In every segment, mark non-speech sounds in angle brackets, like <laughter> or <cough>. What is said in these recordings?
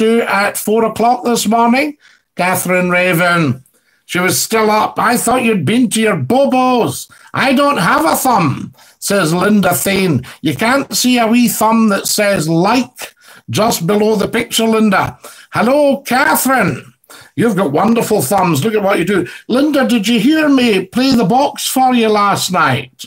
to at four o'clock this morning? Catherine Raven. She was still up. I thought you'd been to your bobos. I don't have a thumb, says Linda Thane. You can't see a wee thumb that says like just below the picture, Linda. Hello, Catherine. You've got wonderful thumbs. Look at what you do. Linda, did you hear me play the box for you last night?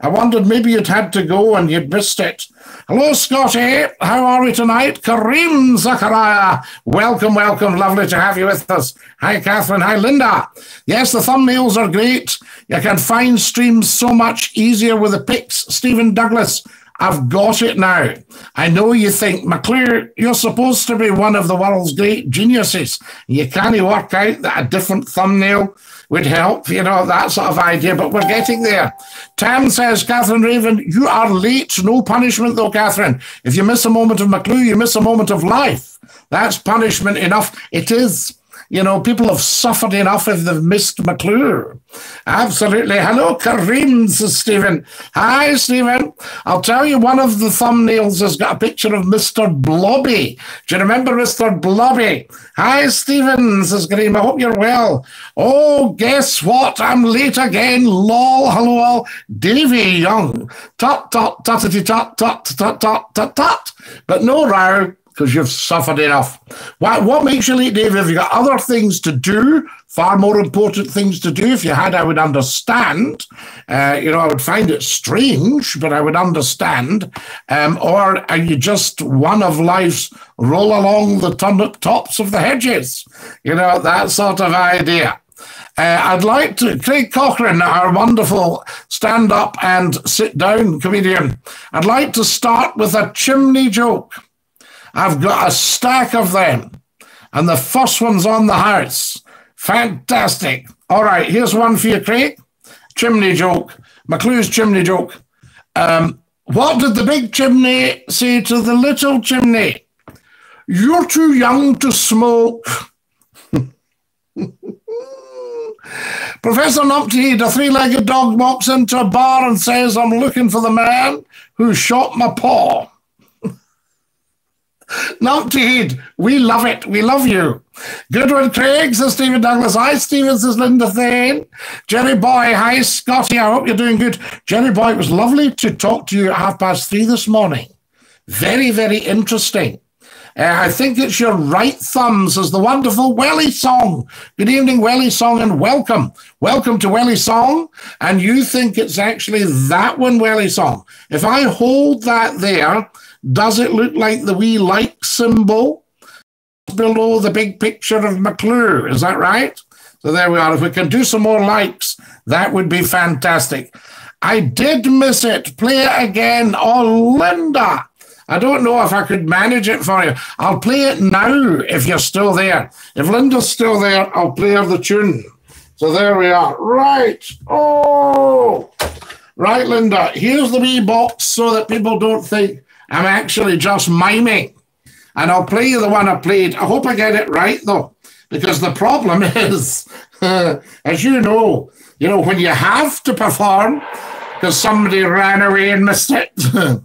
I wondered maybe you'd had to go and you'd missed it. Hello, Scottie. How are we tonight? Kareem Zachariah. Welcome, welcome. Lovely to have you with us. Hi, Catherine. Hi, Linda. Yes, the thumbnails are great. You can find streams so much easier with the pics. Stephen Douglas. I've got it now. I know you think, McClue, you're supposed to be one of the world's great geniuses. You can't work out that a different thumbnail would help, you know, that sort of idea, but we're getting there. Tam says, Catherine Raven, you are late. No punishment, though, Catherine. If you miss a moment of McClue, you miss a moment of life. That's punishment enough. It is. You know, people have suffered enough if they've missed McClue. Absolutely. Hello, Kareem, says Stephen. Hi, Stephen. I'll tell you, one of the thumbnails has got a picture of Mr. Blobby. Do you remember Mr. Blobby? Hi, Stephen, says Kareem. I hope you're well. Oh, guess what? I'm late again. Lol, hello all. Davy Young. Tut, tut, tut tut, tut, tut, tut, tut, tut. But no row because you've suffered enough. What, what makes you late, Dave? Have you got other things to do? Far more important things to do. If you had, I would understand. Uh, you know, I would find it strange, but I would understand. Um, or are you just one of life's roll along the turnip tops of the hedges? You know, that sort of idea. Uh, I'd like to, Craig Cochrane, our wonderful stand up and sit down comedian, I'd like to start with a chimney joke. I've got a stack of them. And the first one's on the house. Fantastic. All right, here's one for you, Craig. Chimney joke. McClue's chimney joke. Um, what did the big chimney say to the little chimney? You're too young to smoke. <laughs> Professor Numpty, the three legged dog, walks into a bar and says, I'm looking for the man who shot my paw. Not indeed. We love it. We love you. Good one, Craig, says Stephen Douglas. Hi, Stephen, says Linda Thane. Jerry Boy, hi, Scottie. I hope you're doing good. Jerry Boy, it was lovely to talk to you at half past three this morning. Very, very interesting. Uh, I think it's your right thumb, says the wonderful Welly Song. Good evening, Welly Song, and welcome. Welcome to Welly Song. And you think it's actually that one, Welly Song. If I hold that there, does it look like the wee like symbol below the big picture of McClue? Is that right? So there we are. If we can do some more likes, that would be fantastic. I did miss it. Play it again. Oh, Linda. I don't know if I could manage it for you. I'll play it now if you're still there. If Linda's still there, I'll play her the tune. So there we are. Right. Oh, right, Linda. Here's the wee box so that people don't think I'm actually just miming. And I'll play you the one I played. I hope I get it right, though, because the problem <laughs> is, <laughs> as you know, you know, when you have to perform, because somebody ran away and missed it. <laughs>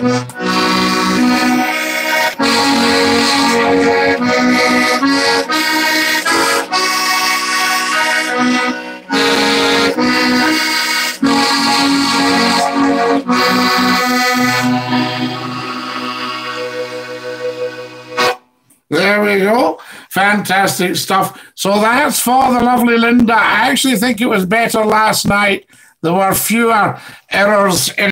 There we go. Fantastic stuff. So that's for the lovely Linda. I actually think it was better last night. There were fewer errors in